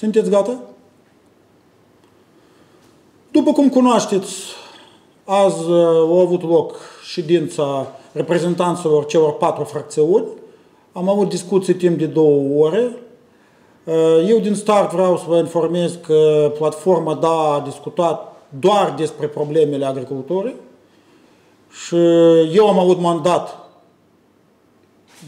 Sunteți gata? După cum cunoașteți, azi uh, a avut loc ședința reprezentanților celor patru fracțiuni. Am avut discuții timp de două ore. Uh, eu din start vreau să vă informez că platforma DA a discutat doar despre problemele agriculturii și eu am avut mandat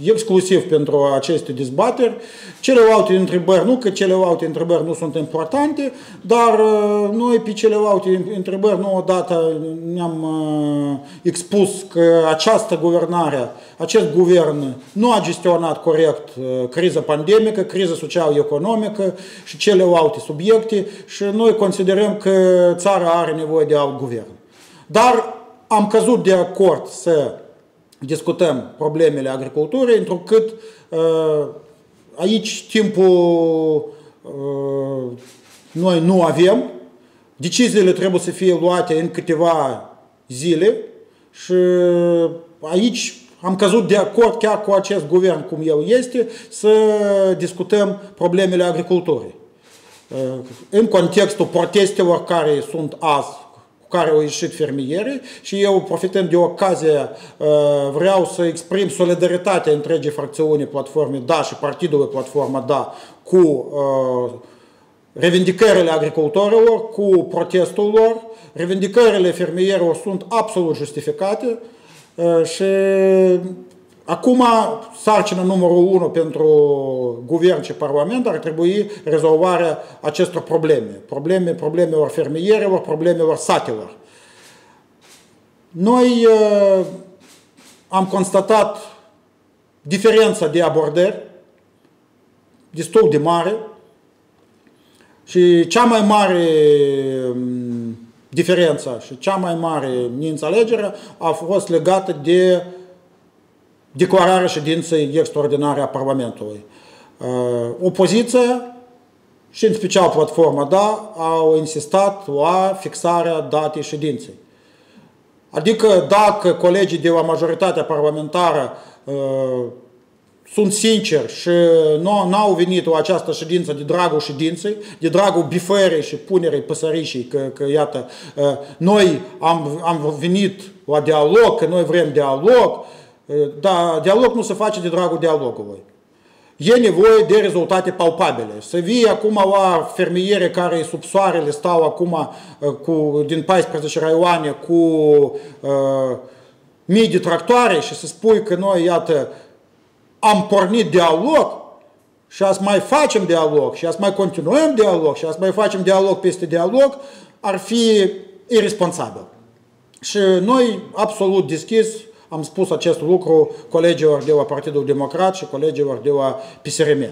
exclusiv pentru aceste dezbateri. Celelalte întrebări, nu că celelalte întrebări nu sunt importante, dar uh, noi pe celelalte întrebări nu odată ne-am uh, expus că această guvernare, acest guvern nu a gestionat corect uh, criza pandemică, criza social-economică și celelalte subiecte și noi considerăm că țara are nevoie de alt guvern. Dar am căzut de acord să discutăm problemele agriculturii, întrucât uh, aici timpul uh, noi nu avem, deciziile trebuie să fie luate în câteva zile și aici am căzut de acord chiar cu acest guvern cum el este să discutăm problemele agriculturii. Uh, în contextul protestelor care sunt azi care au ieșit fermierii și eu, profitând de ocazie, uh, vreau să exprim solidaritatea întregii fracțiuni Platforme Da și Partidului Platforma Da cu uh, revendicările agricultorilor, cu protestul lor. Revendicările fermierilor sunt absolut justificate uh, și Acum, sarcina numărul unu pentru guvern și parlament ar trebui rezolvarea acestor probleme. Probleme, problemelor fermierilor, problemelor satelor. Noi uh, am constatat diferența de abordări destul de mare și cea mai mare um, diferență și cea mai mare neînțelegere a fost legată de uh, declararea ședinței extraordinare a Parlamentului. Uh, opoziția și în special platforma DA au insistat la fixarea datei ședinței. Adică dacă colegii de la majoritatea parlamentară uh, sunt sinceri și nu au venit la această ședință de dragul ședinței, de dragul bifării și punerei păsărișii, că, că iată, uh, noi am, am venit la dialog, că noi vrem dialog, da, dialog nu se face de dragul dialogului. E nevoie de rezultate palpabile. Să vii acum la fermiere care sub soarele stau acum cu, din 14 raioane cu uh, mii de tractoare și să spui că noi, iată, am pornit dialog și azi mai facem dialog și azi mai continuăm dialog și azi mai facem dialog peste dialog, ar fi irresponsabil. Și noi, absolut deschis, am spus acest lucru colegilor de la Partidul Democrat și colegilor de la PSRM.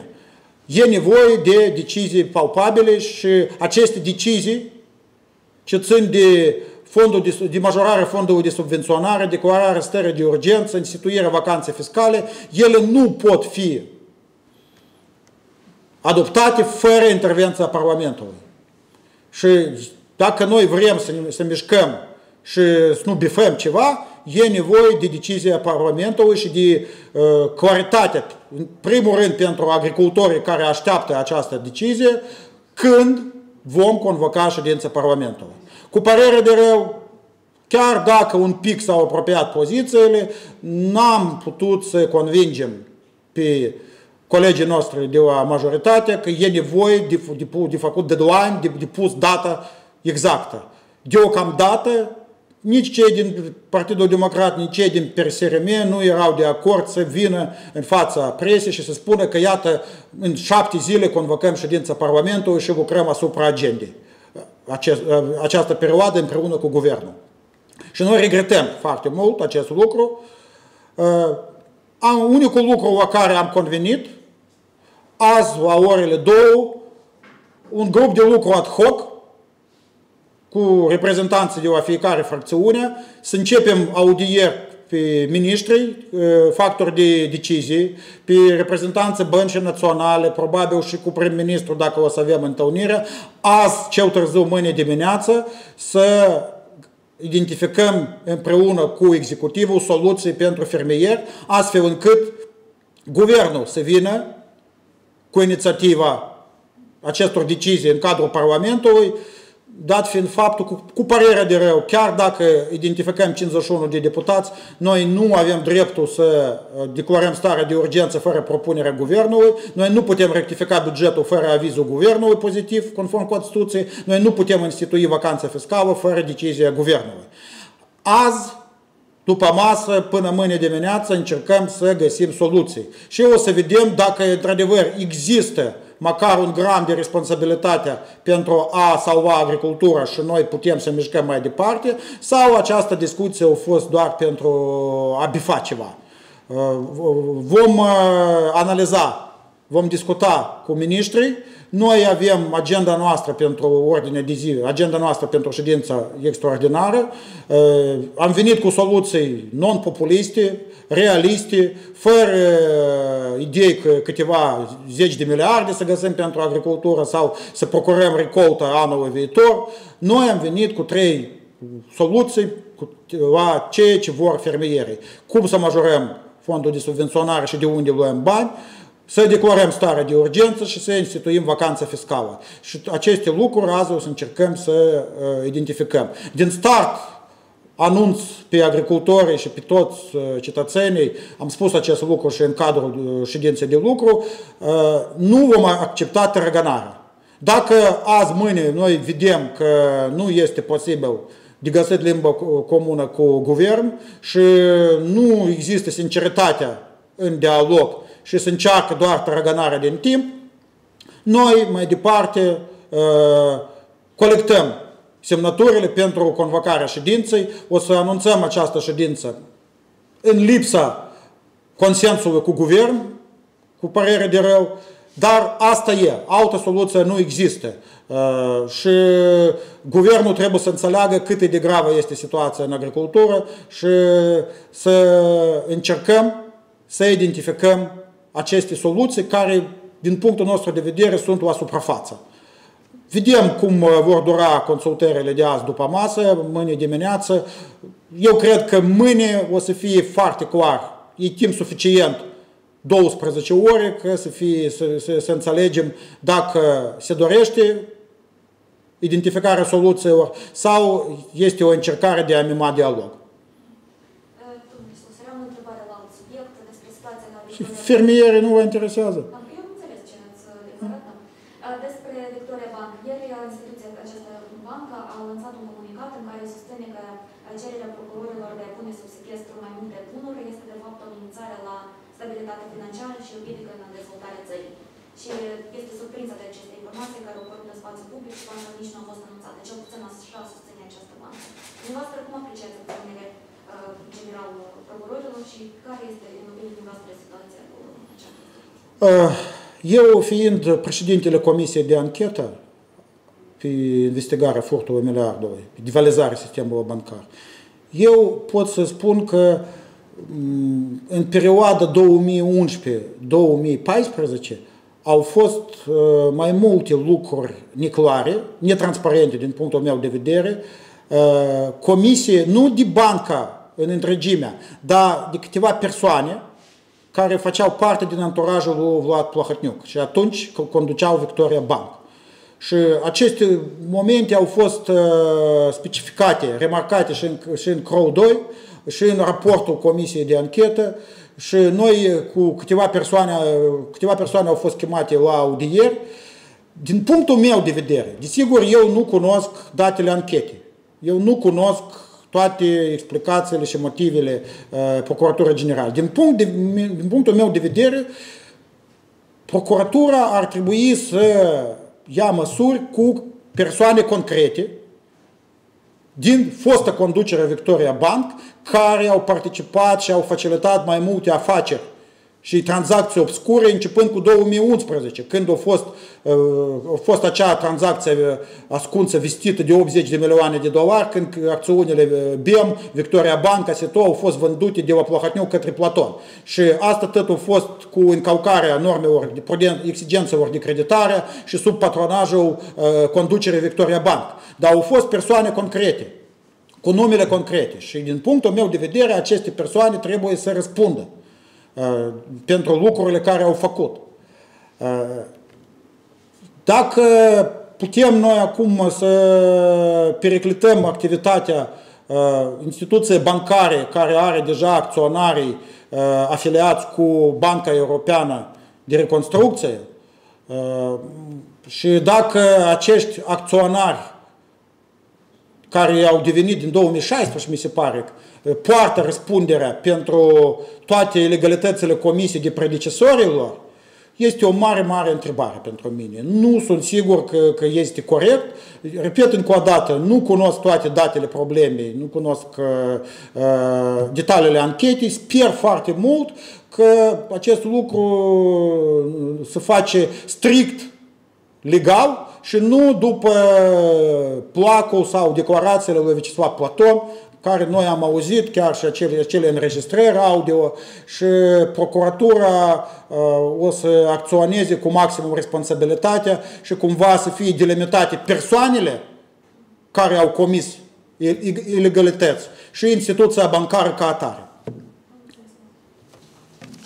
E nevoie de decizii palpabile și aceste decizii ce țin de fondul de, de majorare fondului de subvenționare, declararea stării de urgență, instituirea vacanței fiscale, ele nu pot fi adoptate fără intervenția Parlamentului. Și dacă noi vrem să, ne, să mișcăm și să nu bifăm ceva, e nevoie de decizia Parlamentului și de uh, claritate, în primul rând pentru agricultorii care așteaptă această decizie, când vom convoca ședința Parlamentului. Cu părere de rău, chiar dacă un pic s-au apropiat pozițiile, n-am putut să convingem pe colegii noștri de la majoritate că e nevoie de, de, de făcut deadline, de, de pus data exactă. Deocamdată, nici cei din Partidul Democrat, nici cei din PSRM nu erau de acord să vină în fața presiei și să spună că iată, în șapte zile convocăm ședința Parlamentului și lucrăm asupra agendei acest, această perioadă împreună cu guvernul. Și noi regretăm foarte mult acest lucru. Am, unicul lucru la care am convenit, azi la orele două, un grup de lucru ad hoc cu reprezentanții de la fiecare fracțiune, să începem audieri pe ministri, factori de decizie, pe reprezentanții băncii naționale, probabil și cu prim-ministru dacă o să avem întâlnire, azi, cel târziu, mâine dimineață, să identificăm împreună cu executivul soluții pentru fermieri, astfel încât guvernul să vină cu inițiativa acestor decizii în cadrul Parlamentului, dat fiind faptul cu, cu părerea de rău, chiar dacă identificăm 51 de deputați, noi nu avem dreptul să uh, declarăm starea de urgență fără propunerea guvernului, noi nu putem rectifica bugetul fără avizul guvernului pozitiv, conform Constituției, noi nu putem institui vacanță fiscală fără decizia guvernului. Azi, după masă, până mâine dimineață, încercăm să găsim soluții. Și o să vedem dacă, într-adevăr, există măcar un gram de responsabilitate pentru a salva agricultura și noi putem să mișcăm mai departe, sau această discuție a fost doar pentru a bifa ceva. Uh, vom uh, analiza, vom discuta cu ministrii, noi avem agenda noastră pentru ordine de zi, agenda noastră pentru ședința extraordinară. Uh, am venit cu soluții non-populiste, realiste, fără uh, idei că câteva zeci de miliarde să găsim pentru agricultură sau să procurăm recolta anul viitor. Noi am venit cu trei soluții la ceea ce vor fermierii. Cum să majorăm fondul de subvenționare și de unde luăm bani, să declarăm starea de urgență și să instituim vacanța fiscală. Și aceste lucruri azi o să încercăm să uh, identificăm. Din start, anunț pe agricultorii și pe toți uh, cetățenii, am spus acest lucru și în cadrul uh, ședinței de lucru, uh, nu vom accepta tărăgănarea. Dacă azi, mâine, noi vedem că nu este posibil de găsit limbă comună cu guvern și nu există sinceritatea în dialog și se încearcă doar trăgănarea din timp, noi mai departe uh, colectăm semnăturile pentru convocarea ședinței, o să anunțăm această ședință în lipsa consensului cu guvern, cu părere de rău, dar asta e, altă soluție nu există. Uh, și guvernul trebuie să înțeleagă cât de gravă este situația în agricultură și să încercăm să identificăm aceste soluții care, din punctul nostru de vedere, sunt la suprafață. Vedem cum uh, vor dura consultările de azi după masă, mâine dimineață. Eu cred că mâine o să fie foarte clar. E timp suficient 12 ore ca să, fie, să, să, să înțelegem dacă se dorește identificarea soluțiilor sau este o încercare de a mima dialog. Fermierii nu vă interesează. Eu nu înțeles ce ați declarat. Despre Victoria Bank. Ieri instituția această bancă a lansat un comunicat în care susține că cererea procurorilor de a pune sub sequestru mai multe bunuri este de fapt o amenințare la stabilitate financiară și o piedică în dezvoltarea țării. Și este surprinsă de aceste informații care au apărut în spațiu public și banca nici nu au fost anunțate. Cel puțin așa susține această bancă. Dumneavoastră, cum apreciați propunerea general procurorilor și care este, în opinia dumneavoastră, situația cu eu, fiind președintele Comisiei de Anchetă pe investigarea furtului miliardului, pe divalizarea sistemului bancar, eu pot să spun că în perioada 2011-2014 au fost mai multe lucruri neclare, netransparente din punctul meu de vedere, comisie, nu de banca în întregimea, dar de câteva persoane care făceau parte din anturajul lui Vlad Plahotniuc și atunci conduceau Victoria Bank. Și aceste momente au fost uh, specificate, remarcate și în, și în CROW 2 și în raportul Comisiei de Anchetă și noi cu câteva persoane, câteva persoane au fost chemate la audieri. Din punctul meu de vedere, desigur, eu nu cunosc datele anchete. Eu nu cunosc toate explicațiile și motivele uh, Procuratură Generală. Din, punct de, din punctul meu de vedere, Procuratura ar trebui să ia măsuri cu persoane concrete din fosta conducere Victoria Bank care au participat și au facilitat mai multe afaceri și tranzacții obscure începând cu 2011, când a fost, uh, a fost acea tranzacție uh, ascunsă, vestită de 80 de milioane de dolari, când acțiunile uh, BEM, Victoria Banca, Seto au fost vândute de la Plahotniu către Platon. Și asta tot a fost cu încalcarea normelor de prudent, exigențelor de creditare și sub patronajul conducerii Victoria Bank. Dar au fost persoane concrete, cu numele concrete și din punctul meu de vedere aceste persoane trebuie să răspundă pentru lucrurile care au făcut. Dacă putem noi acum să periclităm activitatea instituției bancare care are deja acționarii afiliați cu Banca Europeană de Reconstrucție și dacă acești acționari care au devenit din 2016, mi se pare, poartă răspunderea pentru toate ilegalitățile comise de predecesorilor, este o mare, mare întrebare pentru mine. Nu sunt sigur că, că este corect. Repet încă o dată, nu cunosc toate datele problemei, nu cunosc uh, detaliile anchetei. Sper foarte mult că acest lucru se face strict legal și nu după placul sau declarațiile lui Vecislav Platon, care noi am auzit, chiar și acele, acele înregistrări audio și procuratura uh, o să acționeze cu maximum responsabilitatea și cumva să fie delimitate persoanele care au comis ilegalități și instituția bancară ca atare.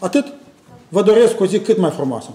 Atât. Vă doresc o zi cât mai frumoasă.